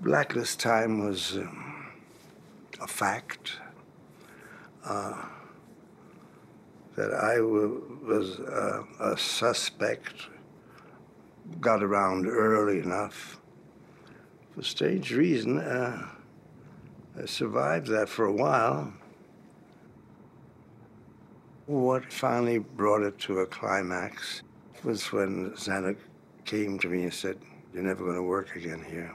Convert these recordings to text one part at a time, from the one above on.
Blacklist time was um, a fact. Uh, that I was uh, a suspect, got around early enough. For strange reason, uh, I survived that for a while. What finally brought it to a climax was when Zanuck came to me and said, You're never going to work again here.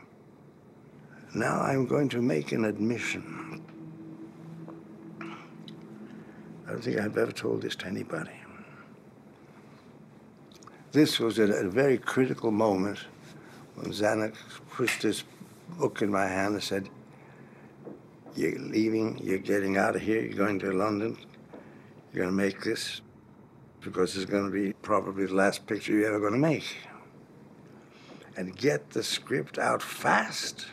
Now I'm going to make an admission. I don't think I've ever told this to anybody. This was at a very critical moment when Zanuck pushed this book in my hand and said, You're leaving, you're getting out of here, you're going to London, you're going to make this because it's going to be probably the last picture you're ever going to make. And get the script out fast.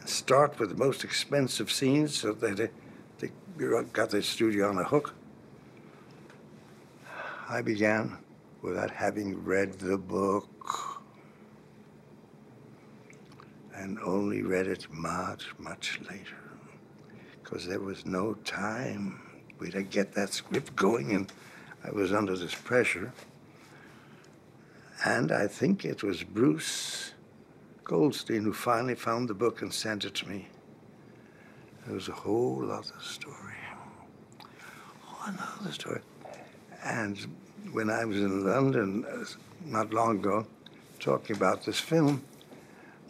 And start with the most expensive scenes so that they got the studio on a hook. I began without having read the book and only read it much, much later because there was no time. We to get that script going, and I was under this pressure. And I think it was Bruce Goldstein who finally found the book and sent it to me. There was a whole other story. Oh, another story. And when I was in London uh, not long ago, talking about this film,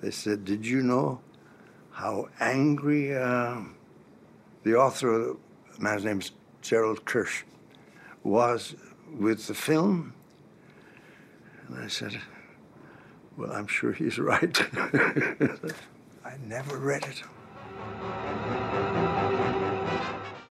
they said, Did you know how angry uh, the author, the man's name is Gerald Kersh, was with the film? And I said, Well, I'm sure he's right. I never read it.